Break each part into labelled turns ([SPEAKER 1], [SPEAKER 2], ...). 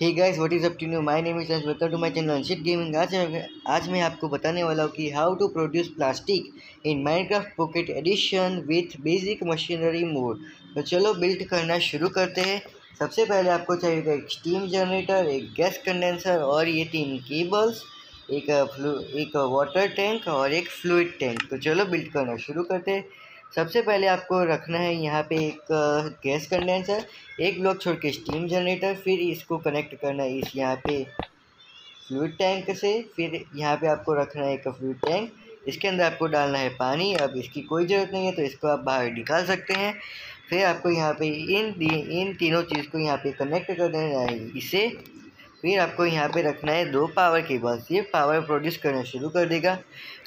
[SPEAKER 1] Hey guys what is up to new my name is welcome to my channel Anshit gaming आज आज मैं आपको बताने वाला हूँ कि how to produce plastic in Minecraft pocket edition with basic machinery mod तो चलो बिल्ड करना शुरू करते हैं। सबसे पहले आपको चाहिए एक स्टीम जनरेटर एक गैस कंडेंसर और ये तीन केबल्स एक फ्लू एक वाटर टैंक और एक फ्लूड टैंक तो चलो बिल्ड करना शुरू करते हैं। सबसे पहले आपको रखना है यहाँ पे एक गैस कंडेंसर, एक ब्लॉक छोड़ के स्टीम जनरेटर, फिर इसको कनेक्ट करना है इस यहाँ पे फ्लूड टैंक से, फिर यहाँ पे आपको रखना है एक फ्लूड टैंक, इसके अंदर आपको डालना है पानी, अब इसकी कोई ज़रूरत नहीं है तो इसको आप बाहर निकाल सकते हैं, फिर आपको यहाँ पे इन इन तीनों चीज़ को यहाँ पे कनेक्ट कर देना है, इसे फिर आपको यहाँ पे रखना है दो पावर केबल्स ये पावर प्रोड्यूस करना शुरू कर देगा।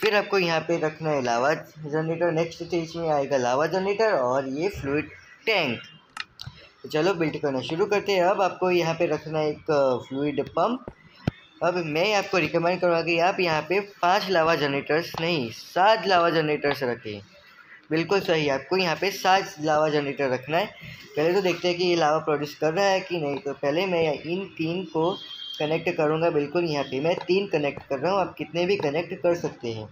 [SPEAKER 1] फिर आपको यहाँ पे रखना है लावा जनरेटर नेक्स्ट स्टेज में आएगा लावा जनरेटर और ये फ्लूड टैंक तो चलो बिल्ड करना शुरू करते हैं। अब आपको यहाँ पे रखना है एक फ्लूड पंप अब मैं आपको रिकमेंड करूँगा कि आप यहाँ पे पाँच लावा जनरेटर्स नहीं, सात लावा जनरेटर्स रखें। बिल्कुल सही आपको यहाँ पे सात लावा जनरेटर रखना है। पहले तो देखते हैं कि ये लावा प्रोड्यूस कर रहा है कि नहीं। तो पहले मैं इन तीन को कनेक्ट करूँगा बिल्कुल यहाँ पे। मैं तीन कनेक्ट कर रहा हूँ। आप कितने भी कनेक्ट कर सकते हैं।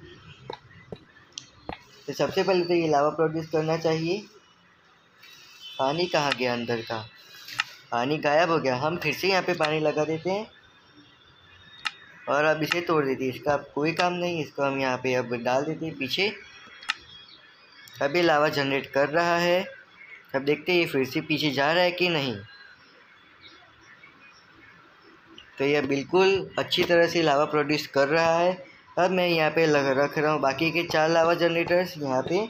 [SPEAKER 1] तो सबसे पहले तो ये लावा प्रोड्यूस करना चाहिए। पानी कहाँ गया अंदर का? पानी गायब हो गया। हम फिर से यहाँ पे पानी लगा देते हैं। और अब इसे तोड़ देते हैं। इसका अब कोई काम नहीं। इसको हम यहाँ पे अब डाल देते हैं पीछे। अभी लावा जनरेट कर रहा है। अब देखते हैं ये फिर से पीछे जा रहा है कि नहीं। तो यह बिल्कुल अच्छी तरह से लावा प्रोड्यूस कर रहा है। अब मैं यहाँ पे लग, रख रहा हूँ बाकी के चार लावा जनरेटर्स यहाँ पे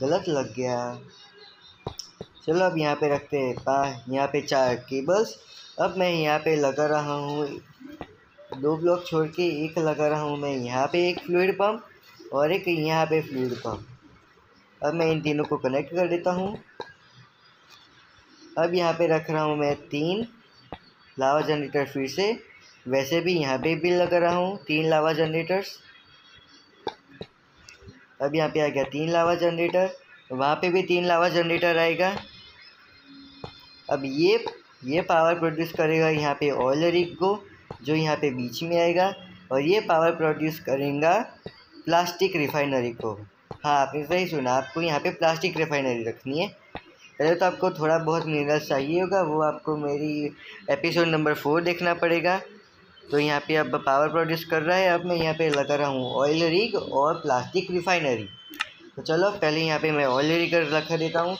[SPEAKER 1] गलत लग गया। चलो अब यहाँ पे रखते हैं पा, यहाँ पे चार केबल्स अब मैं यहाँ पे लगा रहा हूँ, दो ब्लॉक छोड़ के एक लगा रहा हूँ मैं। यहाँ पे एक फ्लूड पंप और एक यहाँ पे फ्लूड पंप अब मैं इन तीनों को कनेक्ट कर देता हूँ। अब यहाँ पे रख रहा हूँ मैं तीन लावा जनरेटर फिर से। वैसे भी यहाँ पे भी लगा रहा हूँ तीन लावा जनरेटर्स अब यहाँ पे आ गया तीन लावा जनरेटर वहाँ पे भी तीन लावा जनरेटर आएगा। अब ये ये पावर प्रोड्यूस करेगा यहाँ पे ऑयल रिग को, जो यहाँ पे बीच में आएगा। और ये पावर प्रोड्यूस करेगा प्लास्टिक रिफाइनरी को। हाँ आपने सही सुना, आपको यहाँ पे प्लास्टिक रिफाइनरी रखनी है। पहले तो आपको थोड़ा बहुत मिनरल्स चाहिए होगा, वो आपको मेरी एपिसोड नंबर फोर देखना पड़ेगा। तो यहाँ पे अब पावर प्रोड्यूस कर रहा है, अब मैं यहाँ पे लगा रहा हूँ ऑयल रिग और प्लास्टिक रिफाइनरी तो चलो, पहले यहाँ पे मैं ऑयल रिग रखा देता हूँ।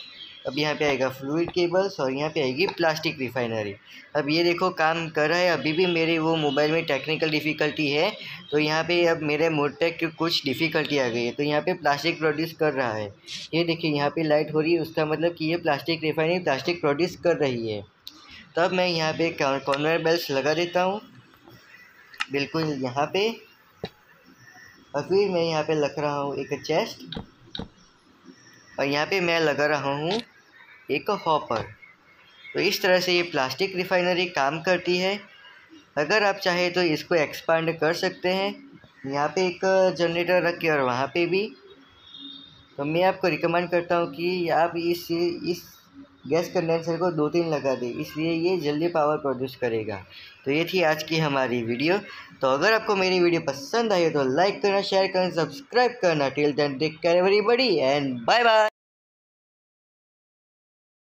[SPEAKER 1] अब यहाँ पे आएगा फ्लूड केबल्स और यहाँ पे आएगी प्लास्टिक रिफाइनरी अब ये देखो काम कर रहा है, अभी भी मेरे वो मोबाइल में टेक्निकल डिफ़िकल्टी है तो यहाँ पे अब मेरे मोटेक की कुछ डिफ़िकल्टी आ गई है तो यहाँ पे प्लास्टिक प्रोड्यूस कर रहा है। ये देखिए, यहाँ पे लाइट हो रही है, उसका मतलब कि ये प्लास्टिक रिफाइनरी प्लास्टिक प्रोड्यूस कर रही है। तब मैं यहाँ पे कॉर्नर बेल्ट लगा देता हूँ, बिल्कुल यहाँ पे। और फिर मैं यहाँ पे लग रहा हूँ एक चेस्ट और यहाँ पे मैं लगा रहा हूँ एक हॉपर। तो इस तरह से ये प्लास्टिक रिफाइनरी काम करती है। अगर आप चाहें तो इसको एक्सपांड कर सकते हैं। यहाँ पे एक जनरेटर रख और वहाँ पे भी। तो मैं आपको रिकमेंड करता हूँ कि आप इस इस गैस कंडेंसर को दो तीन लगा दें। इसलिए ये जल्दी पावर प्रोड्यूस करेगा। तो ये थी आज की हमारी वीडियो तो अगर आपको मेरी वीडियो पसंद आई तो लाइक करना शेयर करना सब्सक्राइब करना। Till then take care everybody and bye bye